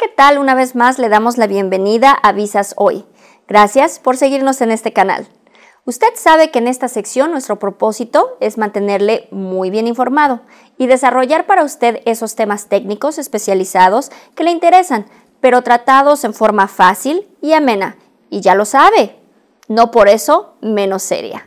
¿qué tal? Una vez más le damos la bienvenida a Visas Hoy. Gracias por seguirnos en este canal. Usted sabe que en esta sección nuestro propósito es mantenerle muy bien informado y desarrollar para usted esos temas técnicos especializados que le interesan, pero tratados en forma fácil y amena. Y ya lo sabe, no por eso menos seria.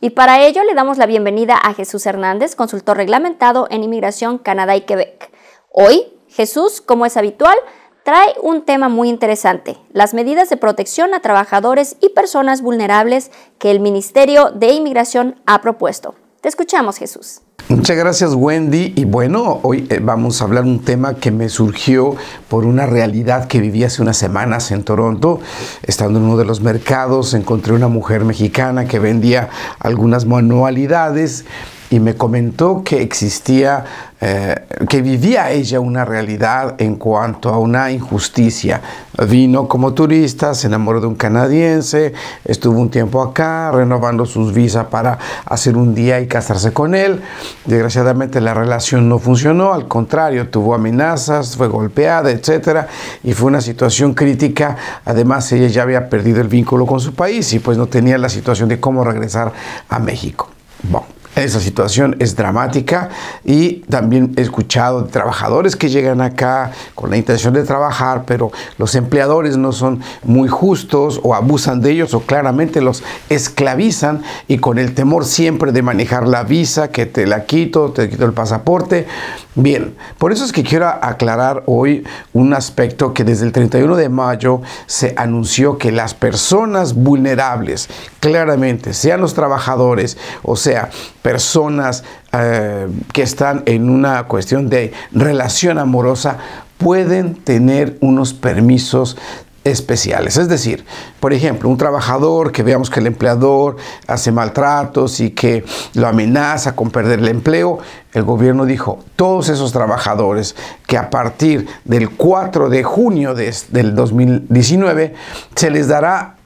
Y para ello le damos la bienvenida a Jesús Hernández, consultor reglamentado en Inmigración Canadá y Quebec. Hoy, Jesús, como es habitual, trae un tema muy interesante, las medidas de protección a trabajadores y personas vulnerables que el Ministerio de Inmigración ha propuesto. Te escuchamos, Jesús. Muchas gracias Wendy y bueno, hoy eh, vamos a hablar un tema que me surgió por una realidad que viví hace unas semanas en Toronto. Estando en uno de los mercados encontré una mujer mexicana que vendía algunas manualidades y me comentó que existía, eh, que vivía ella una realidad en cuanto a una injusticia. Vino como turista, se enamoró de un canadiense, estuvo un tiempo acá renovando sus visas para hacer un día y casarse con él. Desgraciadamente la relación no funcionó, al contrario, tuvo amenazas, fue golpeada, etc. Y fue una situación crítica. Además, ella ya había perdido el vínculo con su país y pues no tenía la situación de cómo regresar a México. Bueno, esa situación es dramática y también he escuchado de trabajadores que llegan acá con la intención de trabajar, pero los empleadores no son muy justos o abusan de ellos o claramente los esclavizan y con el temor siempre de manejar la visa, que te la quito, te quito el pasaporte. Bien, por eso es que quiero aclarar hoy un aspecto que desde el 31 de mayo se anunció que las personas vulnerables, claramente, sean los trabajadores, o sea, personas eh, que están en una cuestión de relación amorosa pueden tener unos permisos especiales. Es decir, por ejemplo, un trabajador que veamos que el empleador hace maltratos y que lo amenaza con perder el empleo, el gobierno dijo, todos esos trabajadores que a partir del 4 de junio del 2019 se les dará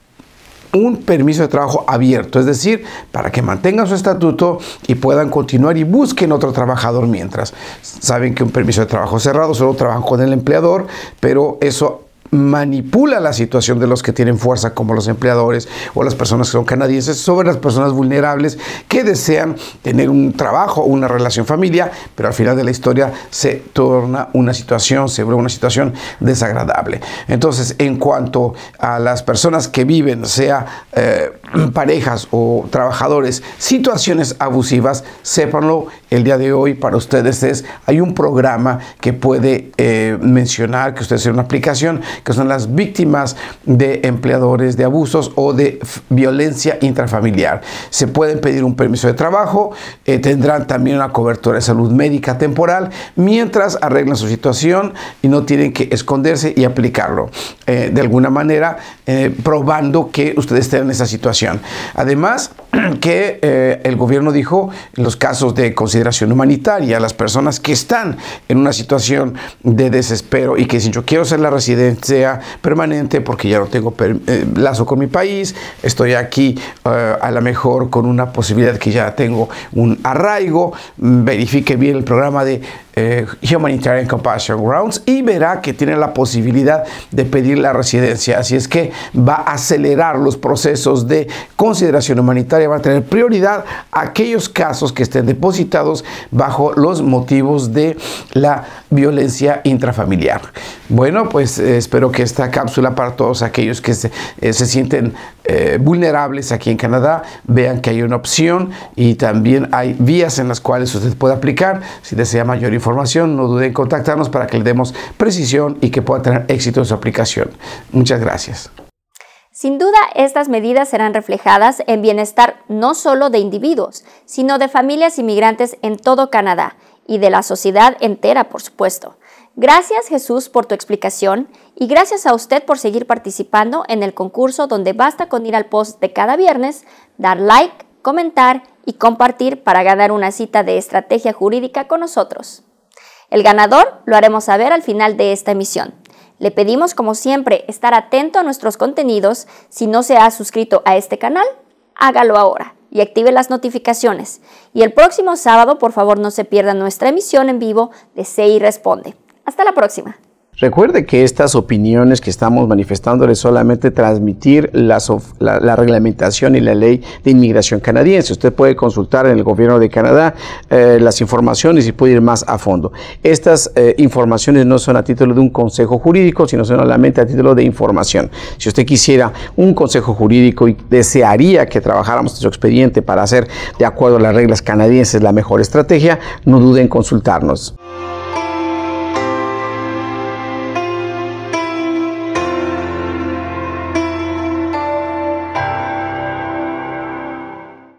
un permiso de trabajo abierto, es decir, para que mantengan su estatuto y puedan continuar y busquen otro trabajador mientras. Saben que un permiso de trabajo cerrado solo trabajan con el empleador, pero eso manipula la situación de los que tienen fuerza como los empleadores o las personas que son canadienses sobre las personas vulnerables que desean tener un trabajo o una relación familiar, pero al final de la historia se torna una situación, se vuelve una situación desagradable. Entonces, en cuanto a las personas que viven, sea eh, parejas o trabajadores, situaciones abusivas, sépanlo, el día de hoy para ustedes es, hay un programa que puede eh, mencionar, que ustedes tienen una aplicación que son las víctimas de empleadores de abusos o de violencia intrafamiliar. Se pueden pedir un permiso de trabajo, eh, tendrán también una cobertura de salud médica temporal mientras arreglan su situación y no tienen que esconderse y aplicarlo eh, de alguna manera, probando que ustedes estén en esa situación. Además, que el gobierno dijo los casos de consideración humanitaria, las personas que están en una situación de desespero y que dicen yo quiero ser la residencia permanente porque ya no tengo eh, lazo con mi país, estoy aquí eh, a lo mejor con una posibilidad que ya tengo un arraigo, verifique bien el programa de eh, Humanitarian Compassion Grounds y verá que tiene la posibilidad de pedir la residencia. Así es que va a acelerar los procesos de consideración humanitaria, va a tener prioridad aquellos casos que estén depositados bajo los motivos de la violencia intrafamiliar. Bueno, pues eh, espero que esta cápsula para todos aquellos que se, eh, sienten vulnerables aquí en Canadá vean que hay una opción y también hay vías en las cuales usted puede aplicar si desea mayor información no duden en contactarnos para que le demos precisión y que pueda tener éxito en su aplicación. Muchas gracias. Sin duda, estas medidas serán reflejadas en bienestar no solo de individuos, sino de familias inmigrantes en todo Canadá y de la sociedad entera, por supuesto. Gracias Jesús por tu explicación y gracias a usted por seguir participando en el concurso donde basta con ir al post de cada viernes, dar like, comentar y compartir para ganar una cita de estrategia jurídica con nosotros. El ganador lo haremos saber al final de esta emisión. Le pedimos, como siempre, estar atento a nuestros contenidos. Si no se ha suscrito a este canal, hágalo ahora y active las notificaciones. Y el próximo sábado, por favor, no se pierda nuestra emisión en vivo de CI Responde. Hasta la próxima. Recuerde que estas opiniones que estamos manifestando es solamente transmitir la, reglamentación y la ley de inmigración canadiense. Usted puede consultar en el gobierno de Canadá eh, las informaciones y puede ir más a fondo. Estas eh, informaciones no son a título de un consejo jurídico, sino solamente a título de información. Si usted quisiera un consejo jurídico y desearía que trabajáramos en su expediente para hacer de acuerdo a las reglas canadienses la mejor estrategia, no dude en consultarnos.